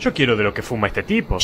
Yo quiero de lo que fuma este tipo.